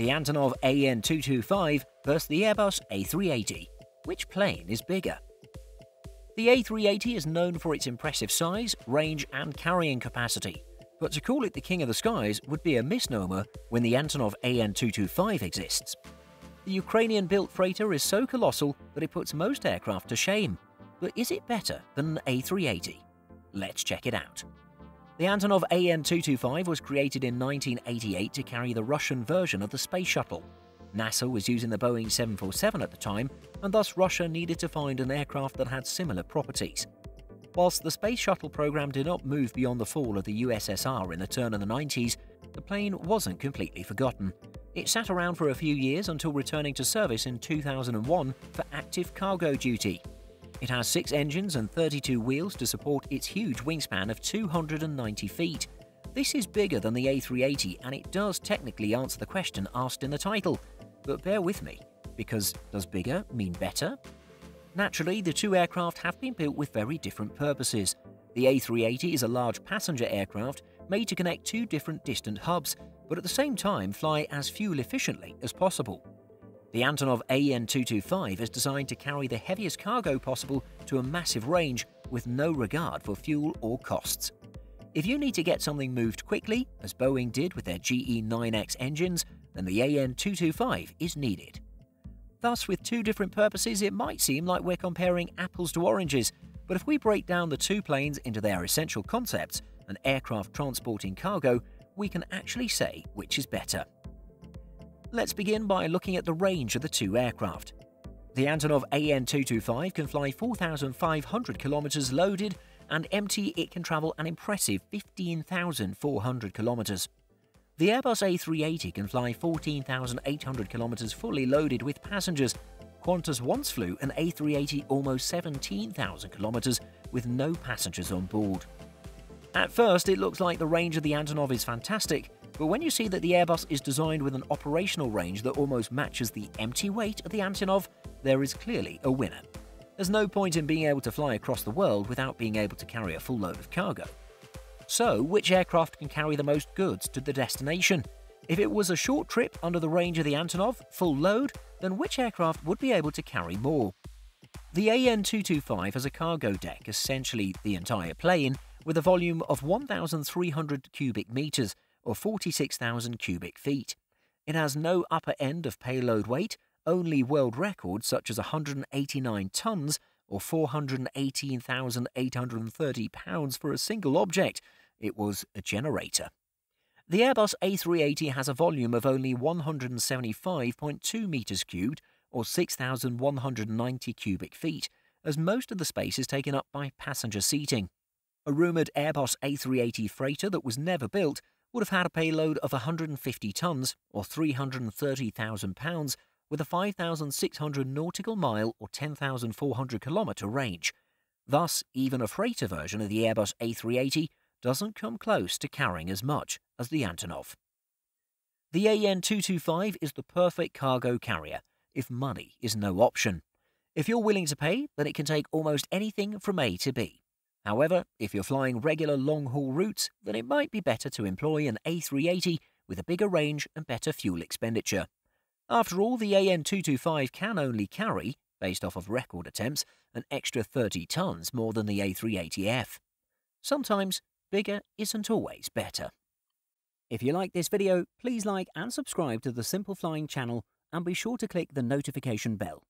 the Antonov AN225 versus the Airbus A380. Which plane is bigger? The A380 is known for its impressive size, range, and carrying capacity, but to call it the king of the skies would be a misnomer when the Antonov AN225 exists. The Ukrainian built freighter is so colossal that it puts most aircraft to shame. But is it better than an A380? Let's check it out. The Antonov AN225 was created in 1988 to carry the Russian version of the Space Shuttle. NASA was using the Boeing 747 at the time, and thus Russia needed to find an aircraft that had similar properties. Whilst the Space Shuttle program did not move beyond the fall of the USSR in the turn of the 90s, the plane wasn't completely forgotten. It sat around for a few years until returning to service in 2001 for active cargo duty. It has six engines and 32 wheels to support its huge wingspan of 290 feet. This is bigger than the A380 and it does technically answer the question asked in the title. But bear with me, because does bigger mean better? Naturally, the two aircraft have been built with very different purposes. The A380 is a large passenger aircraft made to connect two different distant hubs, but at the same time fly as fuel efficiently as possible. The Antonov AN225 is designed to carry the heaviest cargo possible to a massive range with no regard for fuel or costs. If you need to get something moved quickly, as Boeing did with their GE9X engines, then the AN225 is needed. Thus, with two different purposes, it might seem like we're comparing apples to oranges, but if we break down the two planes into their essential concepts, an aircraft transporting cargo, we can actually say which is better. Let's begin by looking at the range of the two aircraft. The Antonov AN225 can fly 4,500 kilometers loaded, and empty it can travel an impressive 15,400 kilometers. The Airbus A380 can fly 14,800 kilometers fully loaded with passengers. Qantas once flew an A380 almost 17,000 kilometers with no passengers on board. At first, it looks like the range of the Antonov is fantastic, but when you see that the Airbus is designed with an operational range that almost matches the empty weight of the Antonov, there is clearly a winner. There's no point in being able to fly across the world without being able to carry a full load of cargo. So, which aircraft can carry the most goods to the destination? If it was a short trip under the range of the Antonov, full load, then which aircraft would be able to carry more? The AN225 has a cargo deck, essentially the entire plane, with a volume of 1,300 cubic meters, or 46,000 cubic feet. It has no upper end of payload weight, only world records such as 189 tons or 418,830 pounds for a single object. It was a generator. The Airbus A380 has a volume of only 175.2 metres cubed or 6,190 cubic feet, as most of the space is taken up by passenger seating. A rumoured Airbus A380 freighter that was never built would have had a payload of 150 tons, or 330,000 pounds, with a 5,600 nautical mile or 10,400 kilometre range. Thus, even a freighter version of the Airbus A380 doesn't come close to carrying as much as the Antonov. The AN225 is the perfect cargo carrier, if money is no option. If you're willing to pay, then it can take almost anything from A to B. However, if you're flying regular long haul routes, then it might be better to employ an A380 with a bigger range and better fuel expenditure. After all, the AN225 can only carry, based off of record attempts, an extra 30 tons more than the A380F. Sometimes, bigger isn't always better. If you like this video, please like and subscribe to the Simple Flying channel and be sure to click the notification bell.